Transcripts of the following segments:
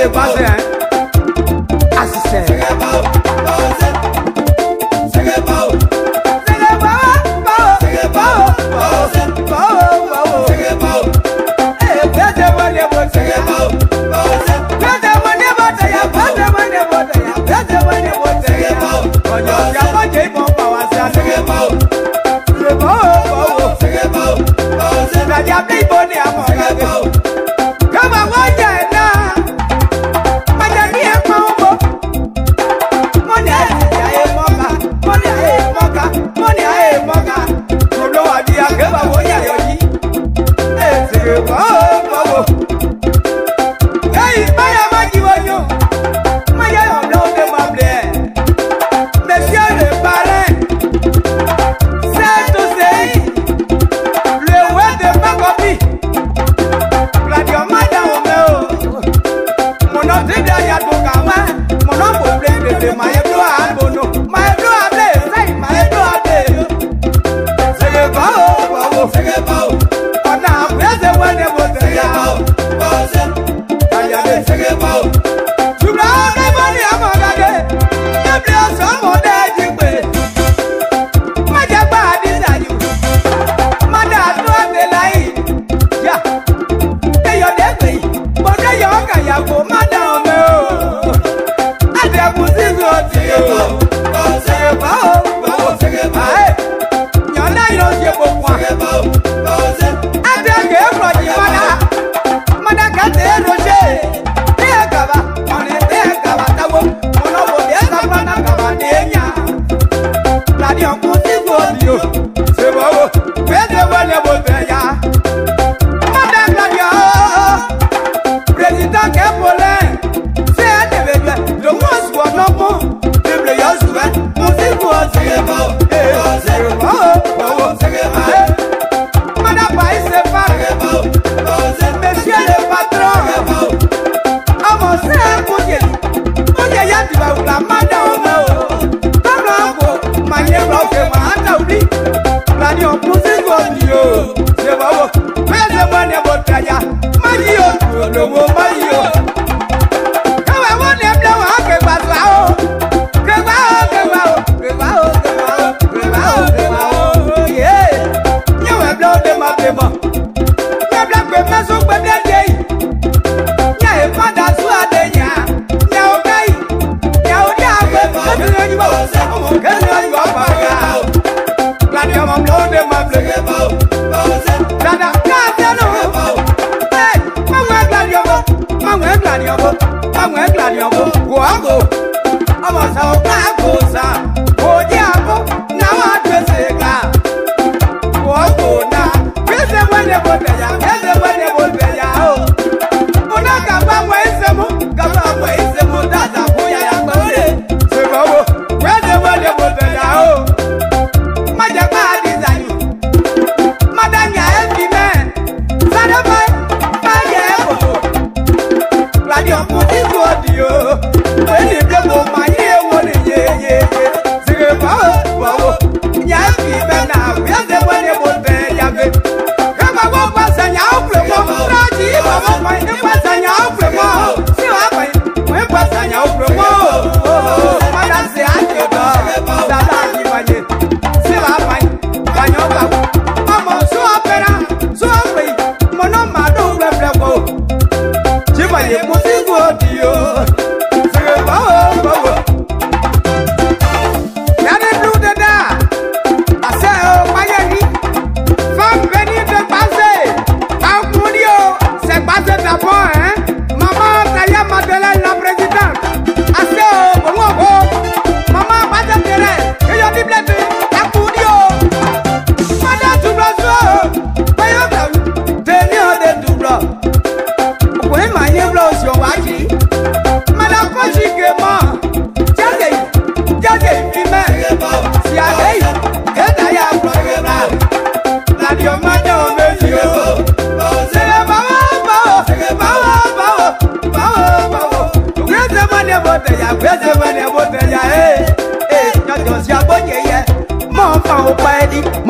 Sire Bazen Asise Sire Bao Bazen Sire Bao ay 家。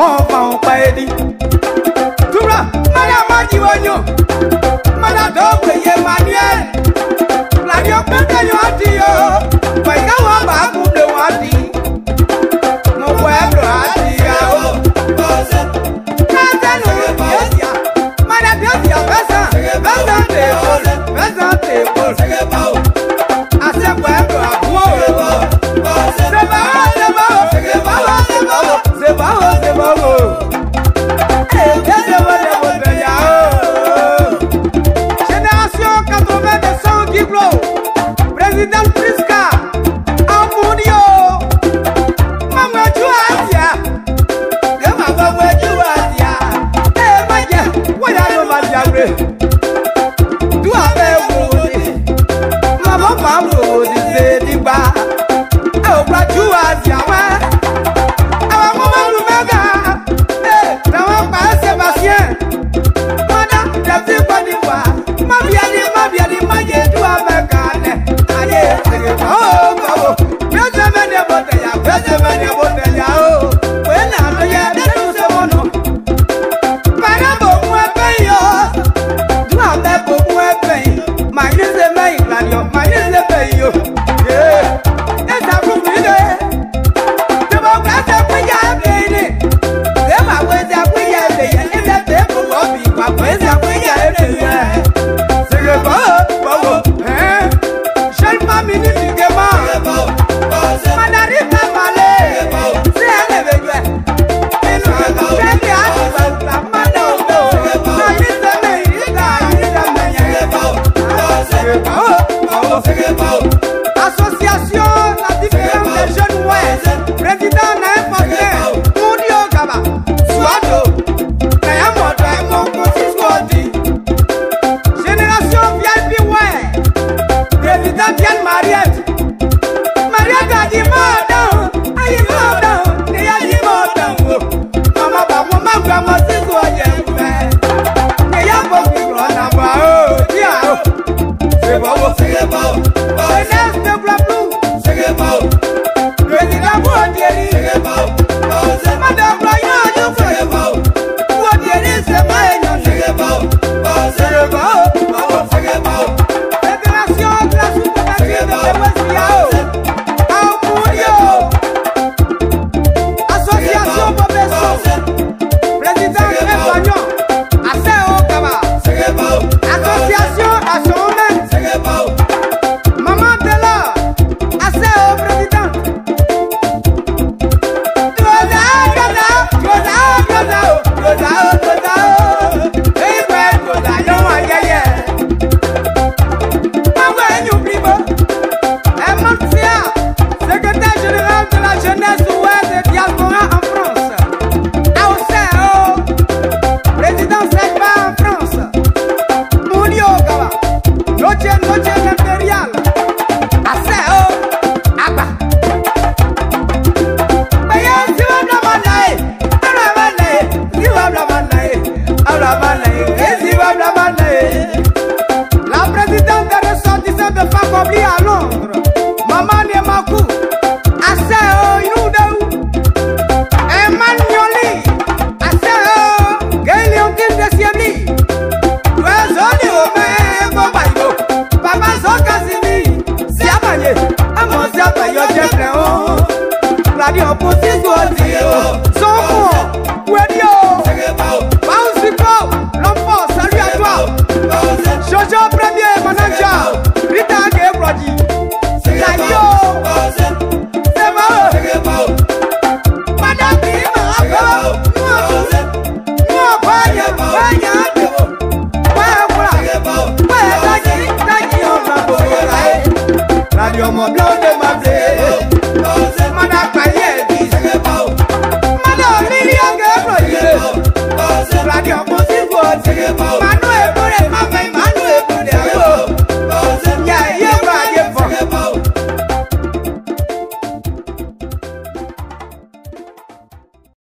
mọ ọba ọpa ẹni.